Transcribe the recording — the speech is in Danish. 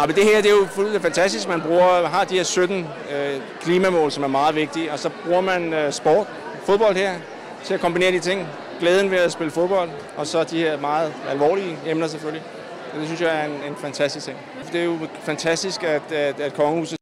Ja, men det her det er jo fuldstændig fantastisk. Man bruger, har de her 17 øh, klimamål, som er meget vigtige, og så bruger man øh, sport, fodbold her, til at kombinere de ting. Glæden ved at spille fodbold, og så de her meget alvorlige emner selvfølgelig. Det synes jeg er en, en fantastisk ting. Det er jo fantastisk, at, at, at kongehuset